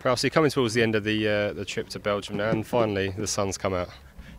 Prowsey, coming towards the end of the uh, the trip to Belgium now, and finally the sun's come out.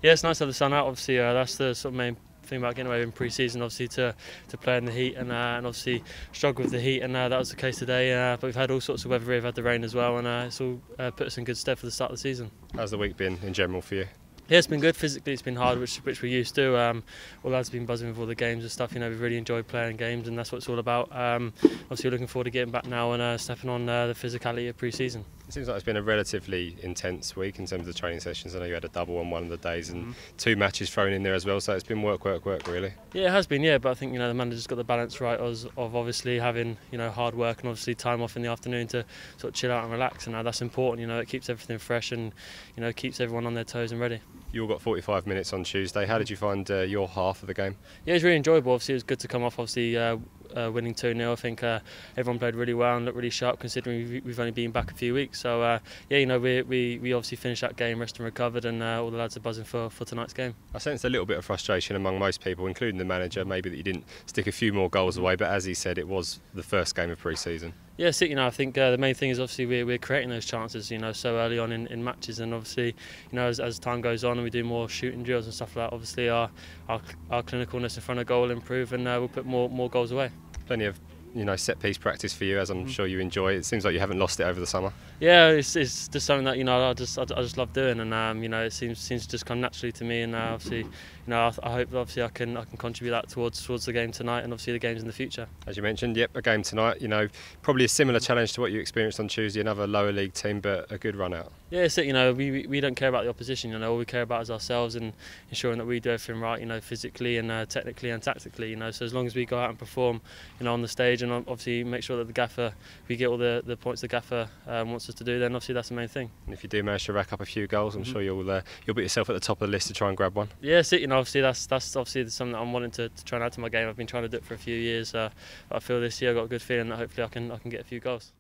Yeah, it's nice to have the sun out. Obviously, uh, that's the sort of main thing about getting away in pre-season. Obviously, to to play in the heat and uh, and obviously struggle with the heat, and uh, that was the case today. Uh, but we've had all sorts of weather. We've had the rain as well, and uh, it's all uh, put us in good stead for the start of the season. How's the week been in general for you? Yeah, it's been good. Physically, it's been hard, which which we're used to. Um, all lads have been buzzing with all the games and stuff. You know, we've really enjoyed playing games, and that's what it's all about. Um, obviously, we're looking forward to getting back now and uh, stepping on uh, the physicality of pre-season. It seems like it's been a relatively intense week in terms of the training sessions. I know you had a double on one of the days and Mhm. two matches thrown in there as well, so it's been work, work, work, really. Yeah, it has been. Yeah, but I think you know the manager's got the balance right of, of obviously having you know hard work and obviously time off in the afternoon to sort of chill out and relax, and uh, that's important. You know, it keeps everything fresh and you know keeps everyone on their toes and ready. You all got 45 minutes on Tuesday. How did you find uh, your half of the game? Yeah, it was really enjoyable. Obviously, it was good to come off. Obviously, uh, uh, winning 2 0. I think uh, everyone played really well and looked really sharp considering we've, only been back a few weeks. So, uh, yeah, you know, we, we, we obviously finished that game, rested and recovered, and uh, all the lads are buzzing for, for tonight's game. I sensed a little bit of frustration among most people, including the manager, maybe that you didn't stick a few more goals away, but as he said, it was the first game of pre-season. Yeah, so, you know, I think uh, the main thing is obviously we're, we're creating those chances, you know, so early on in, in matches, and obviously, you know, as, as time goes on and we do more shooting drills and stuff like that, obviously our our, our clinicalness in front of goal will improve, and uh, we'll put more more goals away. Plenty of you know set piece practice for you, as I'm sure you enjoy. It seems like you haven't lost it over the summer. Yeah, it's, it's just something that you know I just I, I just love doing, and um, you know it seems seems to just come naturally to me, and uh, obviously, you know I, I hope obviously I can I can contribute that towards towards the game tonight, and obviously the games in the future. As you mentioned, yep, a game tonight. You know, probably a similar challenge to what you experienced on Tuesday. Another lower league team, but a good run out. Yeah, it's it. You know, we, we- we don't care about the opposition. You know, all we care about is ourselves and ensuring that we do everything right. You know, physically and uh, technically and tactically. You know, so as long as we go out and perform, you know, on the stage and obviously make sure that the gaffer, we get all the, the points the gaffer um, wants us to do, then obviously that's the main thing. And if you do manage to rack up a few goals, I'm Mhm. sure you'll uh, you'll put yourself at the top of the list to try and grab one. Yeah. You know, obviously that's that's obviously something that I'm wanting to, to try and add to my game. I've been trying to do it for a few years. Uh, I feel this year I've got a good feeling that hopefully I can I can get a few goals.